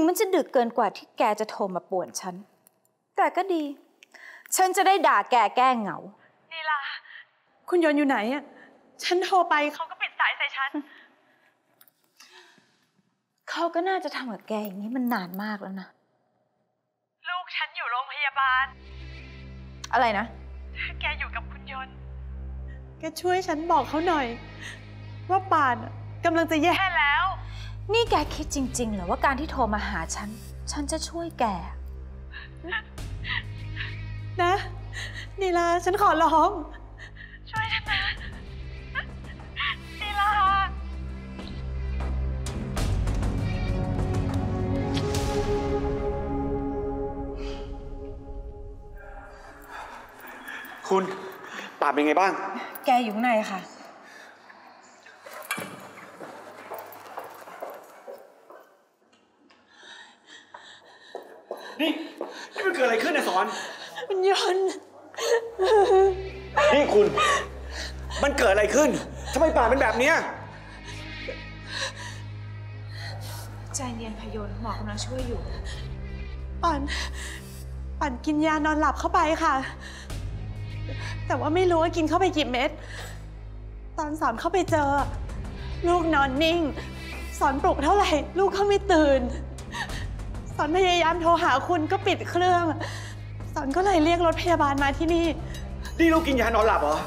ถึงมันจะดึกเกินกว่าที่แกจะโทรมาป่วนฉัน แต่ก็ดี ฉันจะได้ด่าแกแก้เหงา นี่ล่ะ คุณยนต์อยู่ไหนอะฉันโทรไปเขาก็ปิดสายใส่ฉัน เขาก็น่าจะทำกับแกอย่างนี้มันนานมากแล้วนะ ลูกฉันอยู่โรงพยาบาล อะไรนะ แกอยู่กับคุณยนต์แกช่วยฉันบอกเขาหน่อย ว่าป่านอะกำลังจะแย่แล้ว นี่แกคิดจริง ๆ เหรอว่าการที่โทรมาหาฉัน ฉันจะช่วยแก นะนีลาฉันขอร้อง ช่วยฉันนะนีลาคุณป่าเป็นไงบ้าง แกอยู่ข้างในค่ะ นี่นี่มันเกิดอะไรขึ้นเนี่ยสอนคุณยนต์นี่คุณ มันเกิดอะไรขึ้นทำไมป่าเป็นแบบเนี้ยใจเย็นพยนต์หมอกำลังช่วยอยู่ป่านป่านกินยานอนหลับเข้าไปค่ะ แต่ว่าไม่รู้ว่ากินเข้าไปกี่เม็ด ตอนสอนเข้าไปเจอ ลูกนอนนิ่ง สอนปลุกเท่าไหร่ ลูกก็ไม่ตื่นส อนพยายามโทรหาคุณก็ปิดเครื่อง สอนก็เลยเรียกรถพยาบาลมาที่นี่ นี่ลูกกินยานอนหลับเหรอ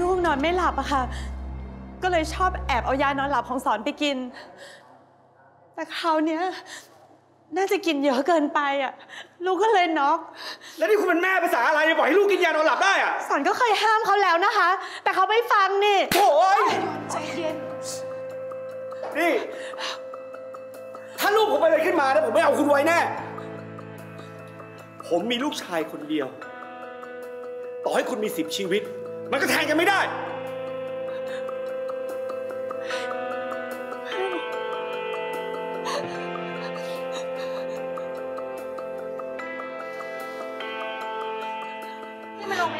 ลูกนอนไม่หลับอะค่ะ ก็เลยชอบแอบเอายานอนหลับของสอนไปกิน แต่คราวเนี้ยน่าจะกินเยอะเกินไปอะลูกก็เลยน็อก แล้วนี่คุณเป็นแม่ภาษาอะไรเนี่ยปล่อยให้ลูกกินยานอนหลับได้อะสอนก็เคยห้ามเขาแล้วนะคะ แต่เขาไม่ฟังนี่โถ่ยใจเย็นนี่ ถ้าลูกผมเป็นอะไรขึ้นมานะผมไม่เอาคุณไว้แน่ ผมมีลูกชายคนเดียว ต่อให้คุณมีสิบชีวิต มันก็แทนกันไม่ได้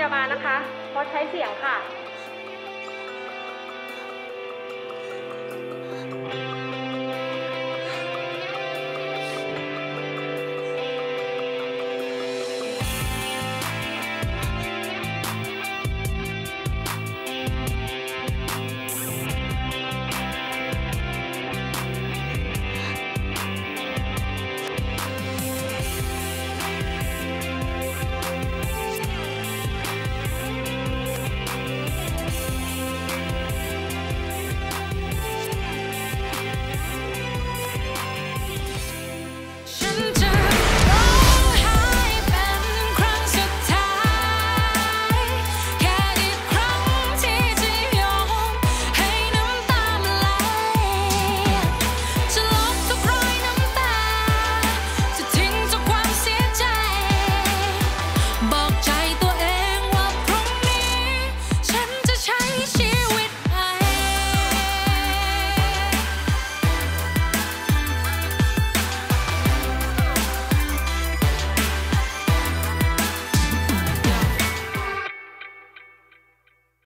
ยาบาลนะคะพอใช้เสียงค่ะ